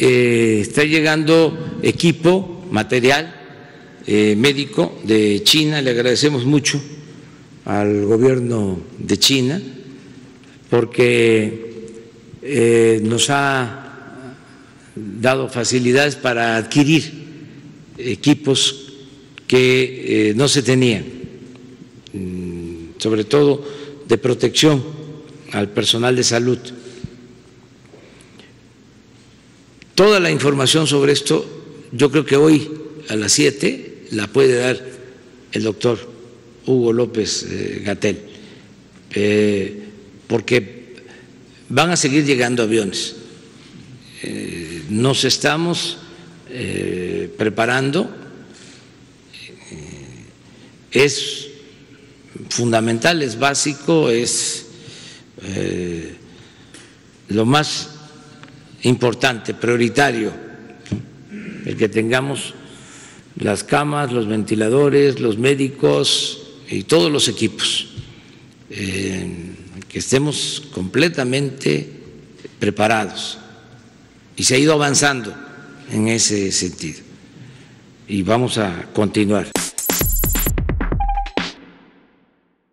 eh, está llegando equipo, material eh, médico de China. Le agradecemos mucho al gobierno de China porque eh, nos ha dado facilidades para adquirir equipos que no se tenían, mm, sobre todo de protección al personal de salud. Toda la información sobre esto, yo creo que hoy a las 7 la puede dar el doctor Hugo López eh, Gatel, eh, porque van a seguir llegando aviones. Eh, nos estamos preparando, es fundamental, es básico, es lo más importante, prioritario, el que tengamos las camas, los ventiladores, los médicos y todos los equipos, eh, que estemos completamente preparados. Y se ha ido avanzando en ese sentido. Y vamos a continuar.